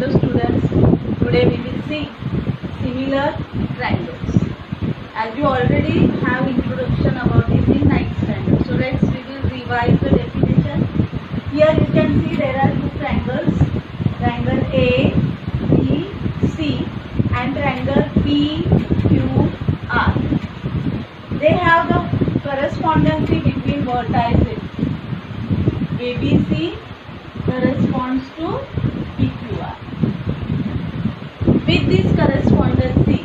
Hello students, today we will see similar triangles. As you already have introduction about this in 9th standard. So let's we will revise the definition. Here you can see there are two triangles. Triangle A, B, C and triangle P, Q, R. They have the correspondency between vertices. ABC corresponds to PQR. With this correspondency,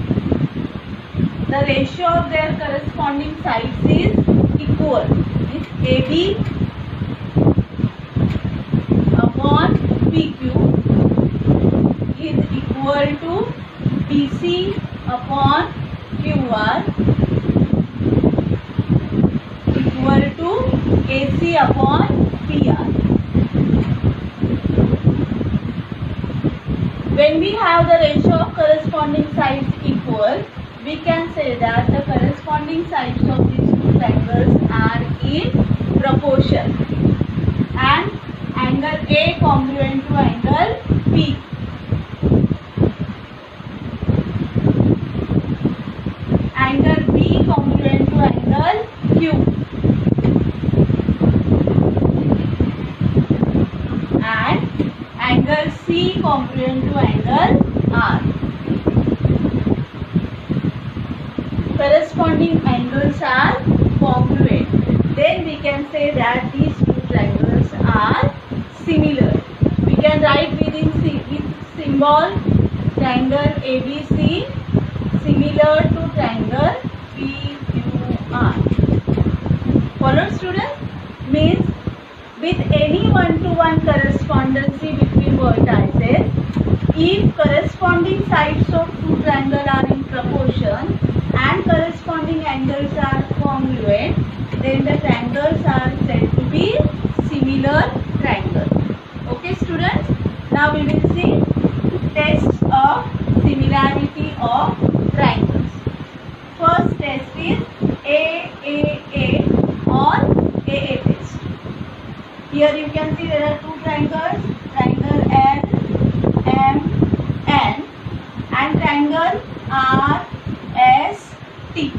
the ratio of their corresponding sides is equal. Means AB upon PQ is equal to BC upon QR equal to AC upon PR. When we have the ratio of corresponding sides equal, we can say that the corresponding sides of these two triangles are in proportion and angle A congruent to angle P. Angle B congruent to angle Q. And angle C congruent to angle R. Corresponding angles are congruent. Then we can say that these two triangles are similar. We can write within symbol triangle ABC similar to triangle PQR. Follow students? Means with any one-to-one correspondency between vertices, if corresponding sides of two triangles are in and corresponding angles are congruent, then the triangles are said to be similar triangles. Okay students? Now we will see tests of similarity of triangles. First test is AAA or AA test. Here you can see there are two triangles, triangle L, M, N and triangle R, S,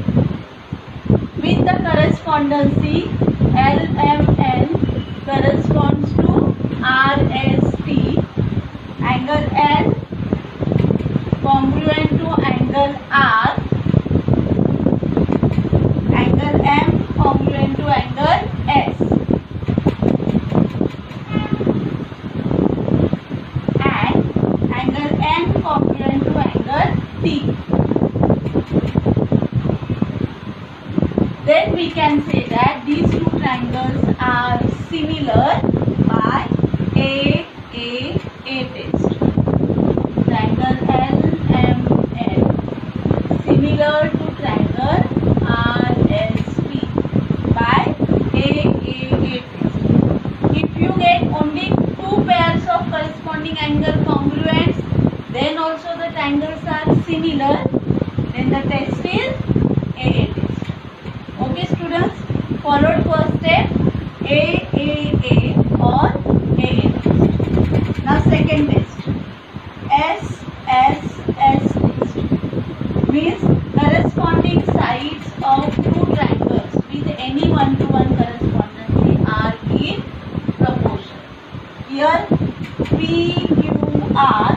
With the correspondency L, M, N corresponds to R, S, T. Angle L congruent to angle R. Angle M congruent to angle S. and angle N congruent to angle T. we can say that these two triangles are similar by A, A, A test. Triangle L, M, N similar to triangle R, S, T by A, A, A test. If you get only two pairs of corresponding angle congruents, then also the triangles are similar, then the test is A test. Okay students, followed first step AAA or AA test. Now second test SSS test means corresponding sides of two triangles with any one-to-one correspondency are in proportion. Here PQR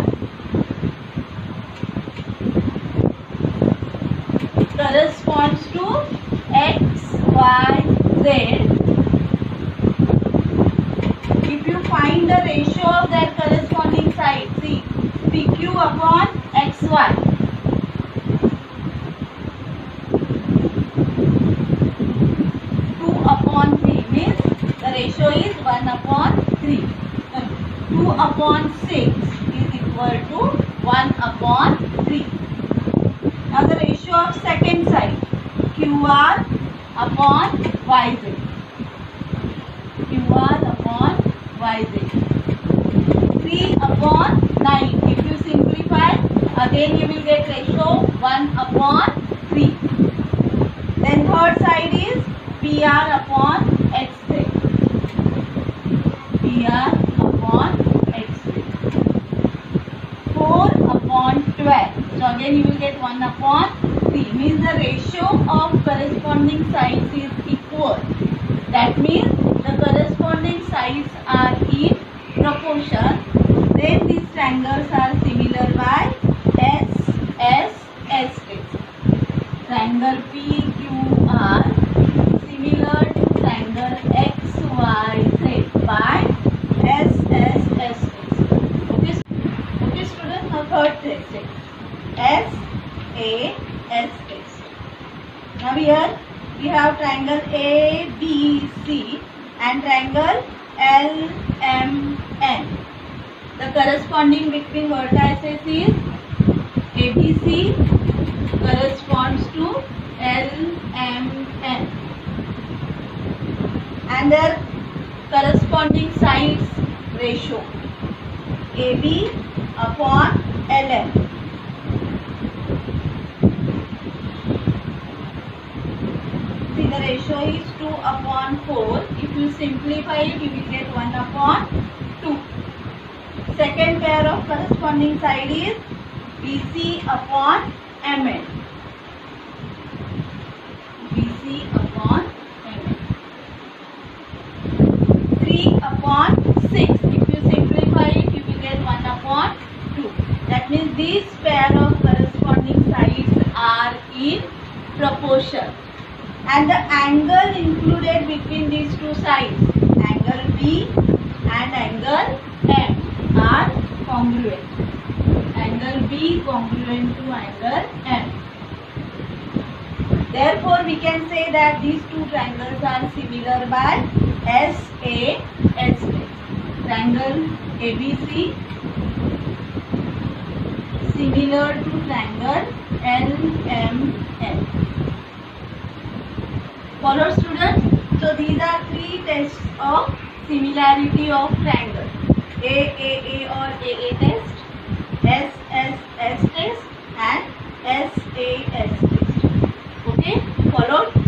corresponds to X, Y, Z. If you find the ratio of their corresponding sides, see PQ upon XY. Upon three means the ratio is one upon three. Uh, Two upon six is equal to one upon three. Now the ratio of second side QR upon YZ. QR upon YZ. 3 upon 9. If you simplify, again you will get ratio 1 upon 3. Then third side is PR upon XZ. PR upon XZ. again you will get 1 3 means the ratio of corresponding sides is equal. That means the corresponding sides are in proportion. Then these triangles are similar by S S S triangle PQR similar to triangle XYZ by S S S okay okay students now third test S A Now here we have triangle A B C and triangle L M N. The corresponding between vertices is ABC corresponds to L M N and their corresponding sides ratio AB upon LM. The ratio is 2 upon 4. If you simplify it, you will get 1 upon 2. Second pair of corresponding side is BC upon MN. BC upon MN. 3 upon 6. If you simplify it, you will get 1 upon 2. That means these pair of corresponding sides are in proportion and the angle included between these two sides. Angle B and angle M are congruent. Angle B congruent to angle M. Therefore we can say that these two triangles are similar by SA SA triangle ABC similar to triangle LMN Follow students. So these are three tests of similarity of triangle a a a or a a test, s s s test and s a s test. Okay, followed.